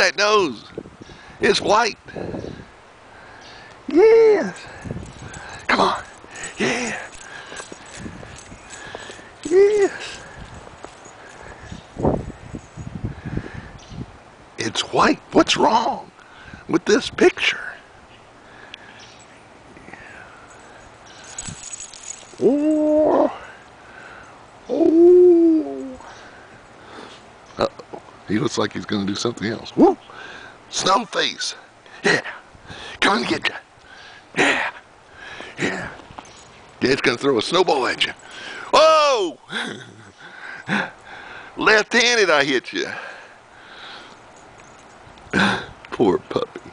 at that nose. It's white. Yes. Come on. Yeah. Yes. It's white. What's wrong with this picture? Oh. Oh. Uh oh. He looks like he's going to do something else. Woo. Snow face. Yeah. Come and get you. Yeah. Yeah. Dad's going to throw a snowball at you. Oh! Left-handed I hit you. Poor puppy.